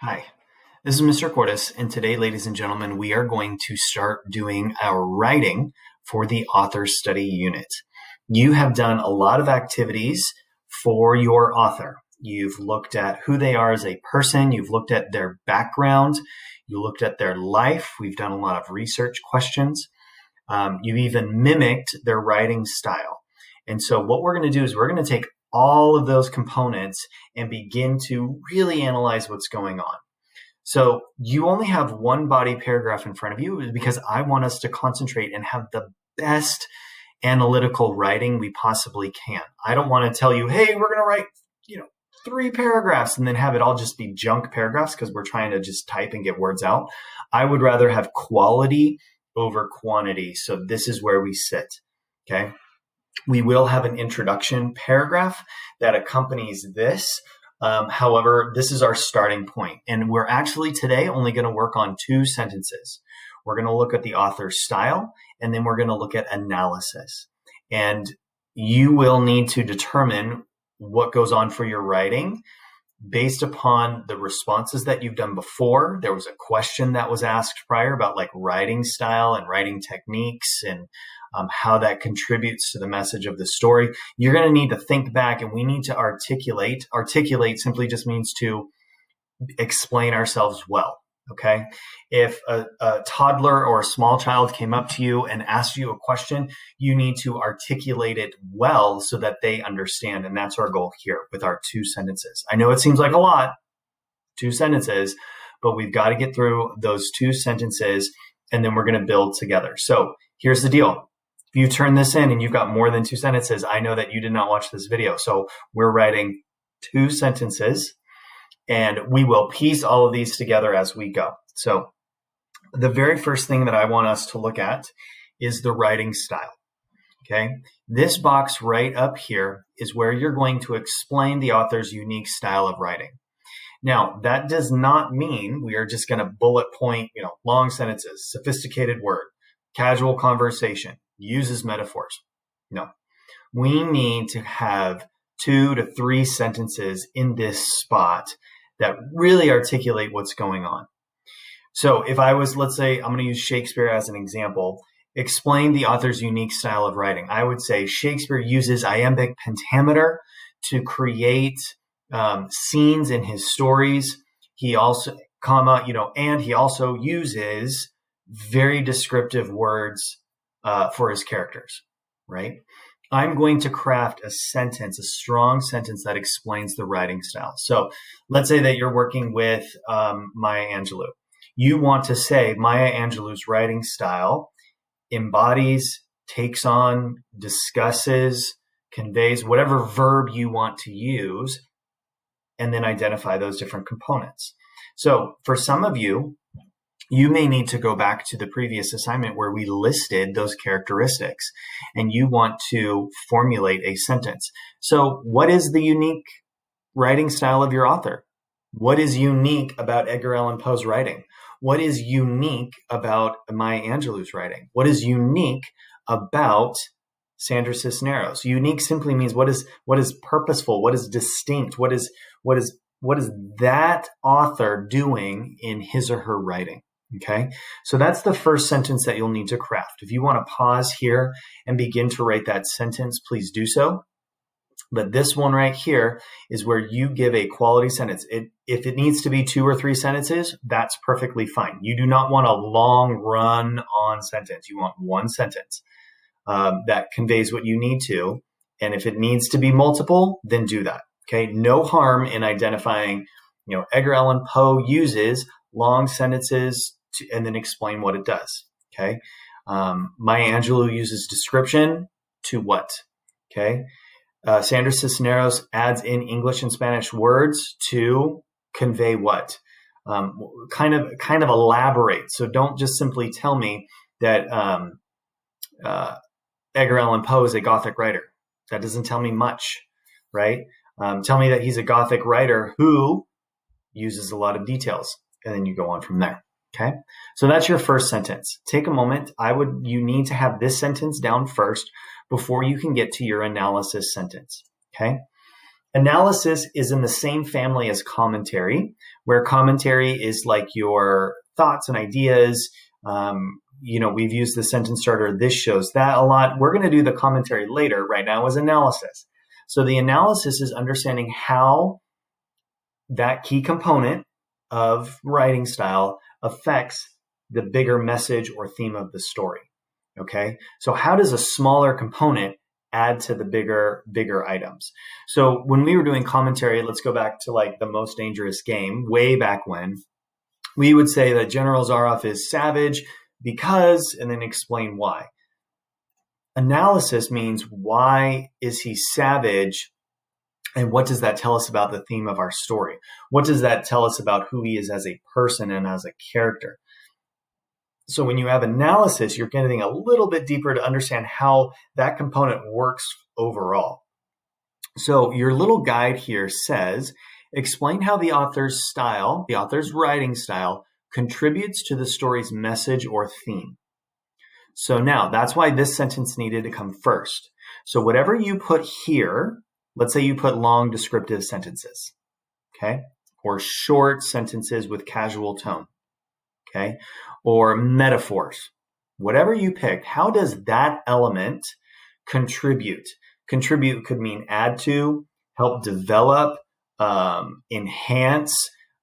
Hi, this is Mr. Cordes, and today, ladies and gentlemen, we are going to start doing our writing for the author study unit. You have done a lot of activities for your author. You've looked at who they are as a person, you've looked at their background, you looked at their life. We've done a lot of research questions. Um, you've even mimicked their writing style. And so, what we're going to do is we're going to take all of those components and begin to really analyze what's going on. So you only have one body paragraph in front of you because I want us to concentrate and have the best analytical writing we possibly can. I don't want to tell you, hey, we're going to write, you know, three paragraphs and then have it all just be junk paragraphs because we're trying to just type and get words out. I would rather have quality over quantity. So this is where we sit. Okay. We will have an introduction paragraph that accompanies this. Um, however, this is our starting point, and we're actually today only going to work on two sentences. We're going to look at the author's style, and then we're going to look at analysis. And you will need to determine what goes on for your writing based upon the responses that you've done before. There was a question that was asked prior about like writing style and writing techniques and um, how that contributes to the message of the story. You're going to need to think back and we need to articulate. Articulate simply just means to explain ourselves well. Okay. If a, a, toddler or a small child came up to you and asked you a question, you need to articulate it well so that they understand. And that's our goal here with our two sentences. I know it seems like a lot, two sentences, but we've got to get through those two sentences and then we're going to build together. So here's the deal. You turn this in and you've got more than two sentences, I know that you did not watch this video. So we're writing two sentences and we will piece all of these together as we go. So the very first thing that I want us to look at is the writing style. Okay. This box right up here is where you're going to explain the author's unique style of writing. Now, that does not mean we are just going to bullet point, you know, long sentences, sophisticated word, casual conversation, uses metaphors. No. We need to have two to three sentences in this spot that really articulate what's going on. So if I was, let's say, I'm going to use Shakespeare as an example, explain the author's unique style of writing. I would say Shakespeare uses iambic pentameter to create um, scenes in his stories. He also, comma, you know, and he also uses very descriptive words uh, for his characters, right? I'm going to craft a sentence, a strong sentence that explains the writing style. So let's say that you're working with um, Maya Angelou. You want to say Maya Angelou's writing style embodies, takes on, discusses, conveys whatever verb you want to use, and then identify those different components. So for some of you, you may need to go back to the previous assignment where we listed those characteristics and you want to formulate a sentence. So what is the unique writing style of your author? What is unique about Edgar Allan Poe's writing? What is unique about Maya Angelou's writing? What is unique about Sandra Cisneros? Unique simply means what is what is purposeful, what is distinct, what is what is what is that author doing in his or her writing? Okay, so that's the first sentence that you'll need to craft. If you want to pause here and begin to write that sentence, please do so. But this one right here is where you give a quality sentence. It, if it needs to be two or three sentences, that's perfectly fine. You do not want a long run on sentence. You want one sentence um, that conveys what you need to. And if it needs to be multiple, then do that. Okay. No harm in identifying, you know, Edgar Allan Poe uses long sentences to, and then explain what it does. Okay. Um, Maya Angelou uses description to what? Okay. Uh, Sandra Cisneros adds in English and Spanish words to convey what? Um, kind of, kind of elaborate. So don't just simply tell me that um, uh, Edgar Allan Poe is a Gothic writer. That doesn't tell me much, right? Um, tell me that he's a Gothic writer who uses a lot of details, and then you go on from there. Okay. So that's your first sentence. Take a moment. I would, you need to have this sentence down first before you can get to your analysis sentence. Okay. Analysis is in the same family as commentary, where commentary is like your thoughts and ideas. Um, you know, we've used the sentence starter. This shows that a lot. We're going to do the commentary later. Right now is analysis. So the analysis is understanding how that key component of writing style affects the bigger message or theme of the story. Okay. So how does a smaller component add to the bigger, bigger items? So when we were doing commentary, let's go back to like the most dangerous game way back when we would say that General Zaroff is savage because, and then explain why. Analysis means why is he savage and what does that tell us about the theme of our story? What does that tell us about who he is as a person and as a character? So when you have analysis, you're getting a little bit deeper to understand how that component works overall. So your little guide here says, explain how the author's style, the author's writing style, contributes to the story's message or theme. So now that's why this sentence needed to come first. So whatever you put here, let's say you put long descriptive sentences, okay, or short sentences with casual tone, okay, or metaphors, whatever you picked, how does that element contribute? Contribute could mean add to, help develop, um, enhance.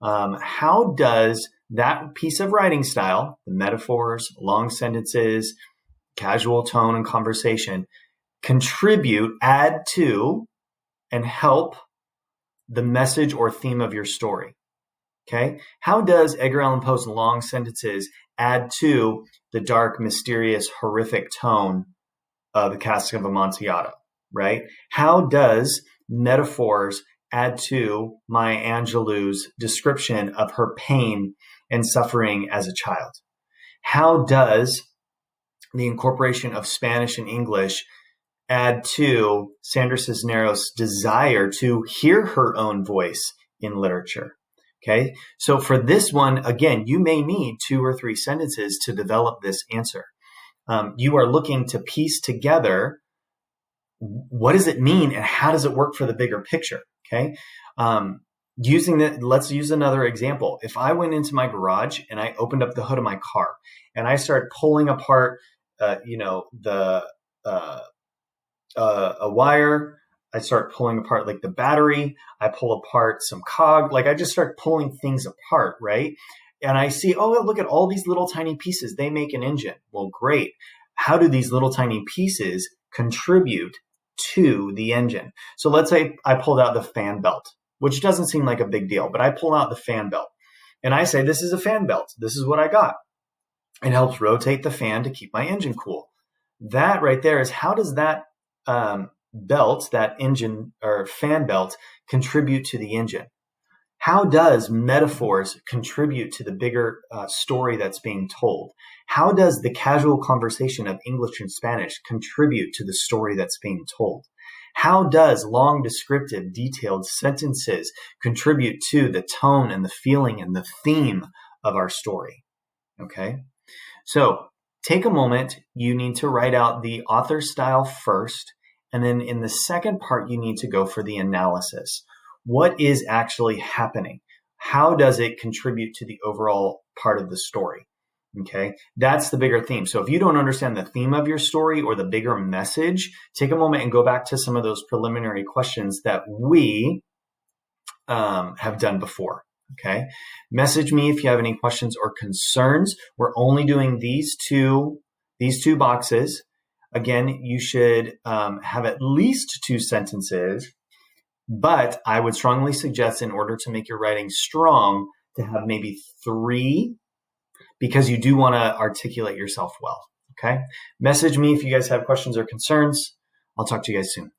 Um, how does that piece of writing style, the metaphors, long sentences, casual tone and conversation, contribute, add to, and help the message or theme of your story. Okay. How does Edgar Allan Poe's long sentences add to the dark, mysterious, horrific tone of the Cask of Amontillado? Right. How does metaphors add to Maya Angelou's description of her pain and suffering as a child? How does the incorporation of Spanish and English add to Sandra Cisneros' desire to hear her own voice in literature? Okay. So for this one, again, you may need two or three sentences to develop this answer. Um, you are looking to piece together what does it mean and how does it work for the bigger picture? Okay. Um, using that, let's use another example. If I went into my garage and I opened up the hood of my car and I started pulling apart, uh, you know, the uh, uh, a wire, I start pulling apart like the battery. I pull apart some cog. Like I just start pulling things apart, right? And I see, oh, look at all these little tiny pieces. They make an engine. Well, great. How do these little tiny pieces contribute to the engine? So let's say I pulled out the fan belt which doesn't seem like a big deal. But I pull out the fan belt and I say, This is a fan belt. This is what I got. It helps rotate the fan to keep my engine cool. That right there is how does that um, belt, that engine or fan belt, contribute to the engine? How does metaphors contribute to the bigger uh, story that's being told? How does the casual conversation of English and Spanish contribute to the story that's being told? How does long descriptive detailed sentences contribute to the tone and the feeling and the theme of our story? Okay. So take a moment. You need to write out the author style first. And then in the second part, you need to go for the analysis. What is actually happening? How does it contribute to the overall part of the story? Okay. That's the bigger theme. So if you don't understand the theme of your story or the bigger message, take a moment and go back to some of those preliminary questions that we um, have done before. Okay. Message me if you have any questions or concerns. We're only doing these two, these two boxes. Again, you should um, have at least two sentences, but I would strongly suggest in order to make your writing strong to have maybe three because you do want to articulate yourself well. Okay. Message me if you guys have questions or concerns. I'll talk to you guys soon.